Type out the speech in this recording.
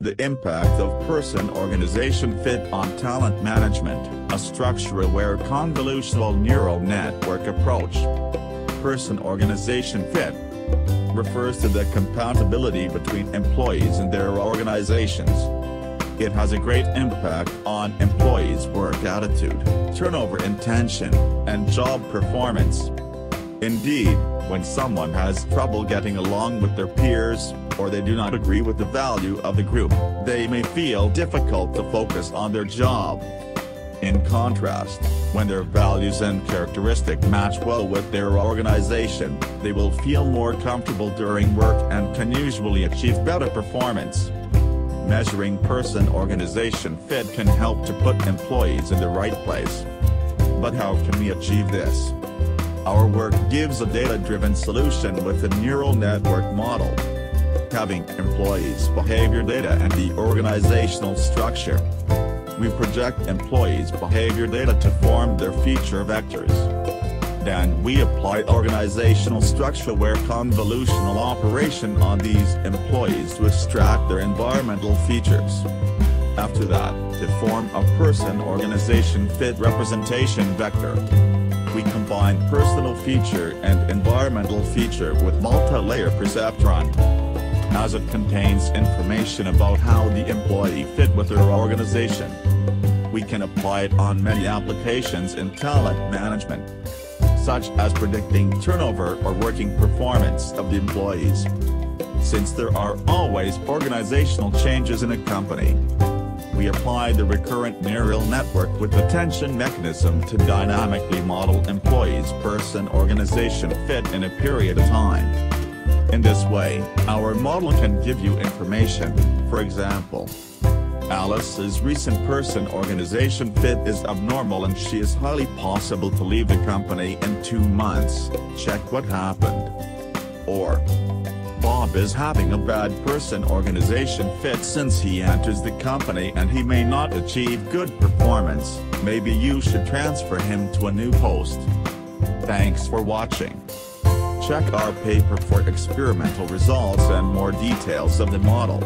The impact of person-organization fit on talent management, a structure-aware convolutional neural network approach. Person-organization fit refers to the compatibility between employees and their organizations. It has a great impact on employees' work attitude, turnover intention, and job performance. Indeed, when someone has trouble getting along with their peers, or they do not agree with the value of the group, they may feel difficult to focus on their job. In contrast, when their values and characteristic match well with their organization, they will feel more comfortable during work and can usually achieve better performance. Measuring person-organization fit can help to put employees in the right place. But how can we achieve this? Our work gives a data-driven solution with a neural network model. Having employees' behavior data and the organizational structure. We project employees' behavior data to form their feature vectors. Then we apply organizational structure-aware convolutional operation on these employees to extract their environmental features. After that, to form a person-organization fit representation vector we combine personal feature and environmental feature with multi-layer perceptron. As it contains information about how the employee fit with their organization. We can apply it on many applications in talent management, such as predicting turnover or working performance of the employees. Since there are always organizational changes in a company, we apply the recurrent neural network with attention mechanism to dynamically model employees' person-organization fit in a period of time. In this way, our model can give you information, for example, Alice's recent person-organization fit is abnormal and she is highly possible to leave the company in two months, check what happened. Or, Bob is having a bad person-organization fit since he enters the company and he may not achieve good performance, maybe you should transfer him to a new post. Thanks for watching. Check our paper for experimental results and more details of the model.